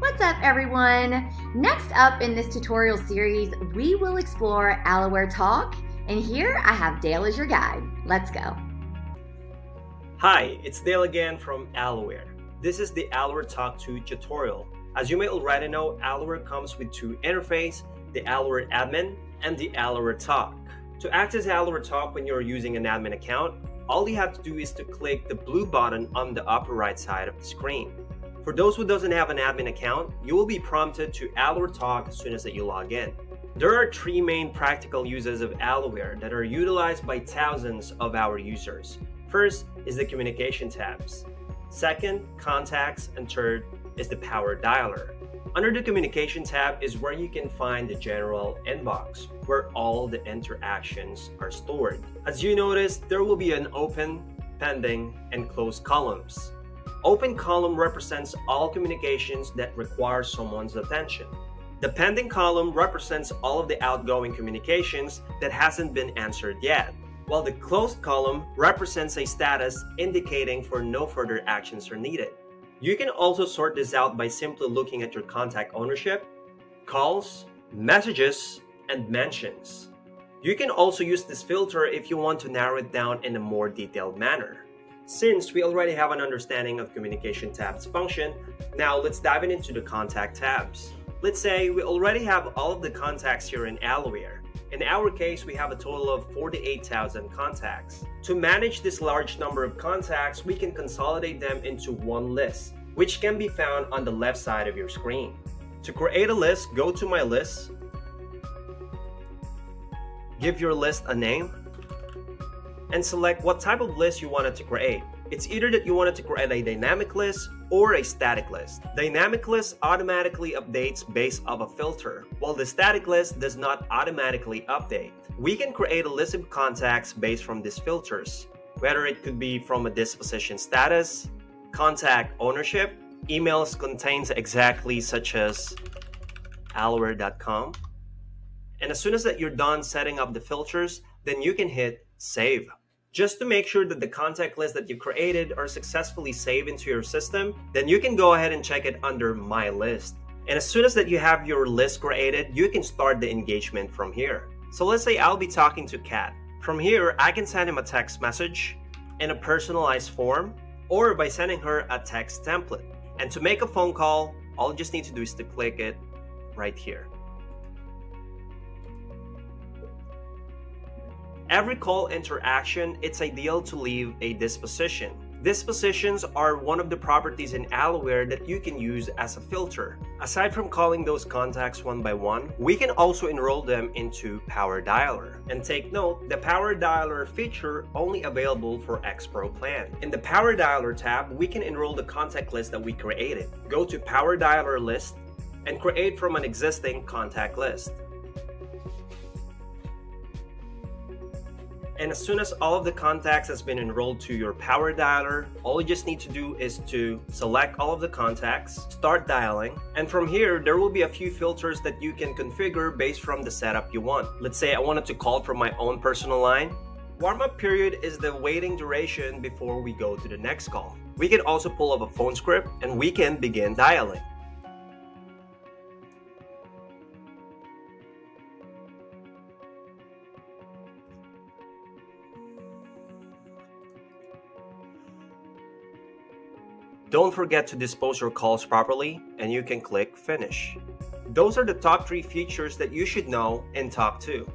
What's up everyone? Next up in this tutorial series, we will explore Aloware Talk, and here I have Dale as your guide. Let's go. Hi, it's Dale again from Aloware. This is the Aloware Talk 2 tutorial. As you may already know, Aloware comes with two interfaces, the Aloware Admin and the Aloware Talk. To access Aloware Talk when you're using an admin account, all you have to do is to click the blue button on the upper right side of the screen. For those who doesn't have an admin account, you will be prompted to Aloware Talk as soon as you log in. There are three main practical uses of Aloware that are utilized by thousands of our users. First is the communication tabs. Second, contacts, and third is the power dialer. Under the communication tab is where you can find the general inbox, where all the interactions are stored. As you notice, there will be an open, pending, and closed columns. Open column represents all communications that require someone's attention. The pending column represents all of the outgoing communications that hasn't been answered yet, while the closed column represents a status indicating for no further actions are needed. You can also sort this out by simply looking at your contact ownership, calls, messages, and mentions. You can also use this filter if you want to narrow it down in a more detailed manner. Since we already have an understanding of communication tabs function, now let's dive into the contact tabs. Let's say we already have all of the contacts here in Aloware. In our case, we have a total of 48,000 contacts. To manage this large number of contacts, we can consolidate them into one list, which can be found on the left side of your screen. To create a list, go to My List, give your list a name, and select what type of list you wanted to create. It's either that you wanted to create a dynamic list or a static list. Dynamic list automatically updates based off a filter, while the static list does not automatically update. We can create a list of contacts based from these filters, whether it could be from a disposition status, contact ownership, emails contains exactly such as aloware.com. And as soon as that you're done setting up the filters, then you can hit save. Just to make sure that the contact list that you created are successfully saved into your system, then you can go ahead and check it under My List. And as soon as that you have your list created, you can start the engagement from here. So let's say I'll be talking to Kat. From here, I can send him a text message in a personalized form or by sending her a text template. And to make a phone call, all you just need to do is to click it right here. Every call interaction, it's ideal to leave a disposition. Dispositions are one of the properties in Aloware that you can use as a filter. Aside from calling those contacts one by one, we can also enroll them into Power Dialer. And take note, the Power Dialer feature only available for X Pro plan. In the Power Dialer tab, we can enroll the contact list that we created. Go to Power Dialer list and create from an existing contact list. And as soon as all of the contacts has been enrolled to your power dialer, all you just need to do is to select all of the contacts, start dialing, and from here, there will be a few filters that you can configure based from the setup you want. Let's say I wanted to call from my own personal line. Warm-up period is the waiting duration before we go to the next call. We can also pull up a phone script and we can begin dialing. Don't forget to dispose your calls properly and you can click finish. Those are the top three features that you should know in Talk 2.